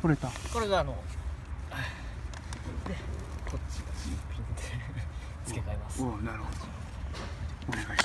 取れた。これがあのでこっちが新品で 付け替えます。おおなるほど。お願い